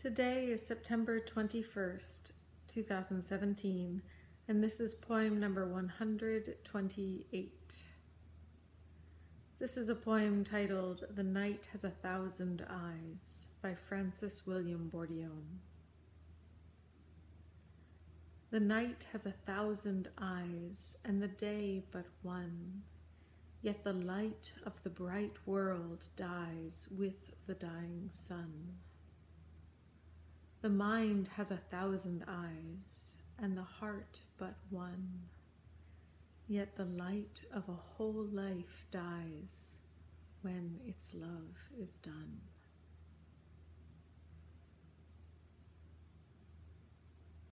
Today is September 21st, 2017, and this is poem number 128. This is a poem titled The Night Has a Thousand Eyes by Francis William Bourdillon. The night has a thousand eyes, and the day but one, yet the light of the bright world dies with the dying sun. The mind has a thousand eyes, and the heart but one. Yet the light of a whole life dies when its love is done.